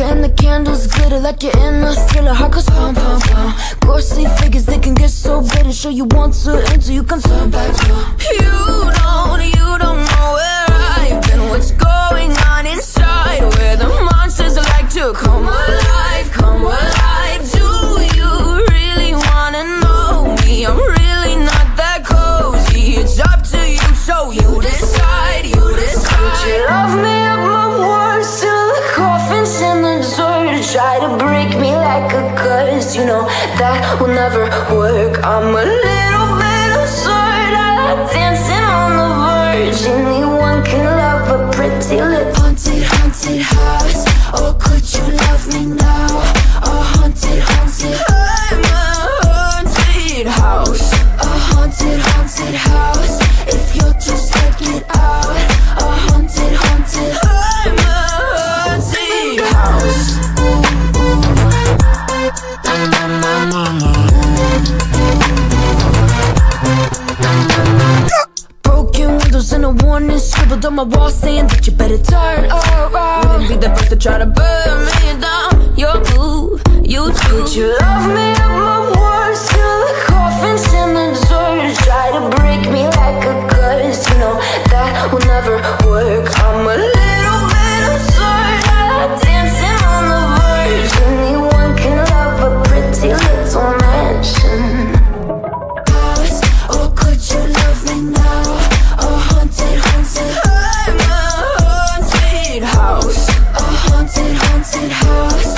and the candles glitter like you're in a thriller. Heart goes pump, pump, pump Ghostly figures, they can get so bitter. Show you want to enter, you can turn back, girl You don't take me like a curse You know that will never work. I'm a little bit absurd I like dancing. letters scribbled on my wall saying that you better turn around. Wouldn't be the first to try to burn me down. house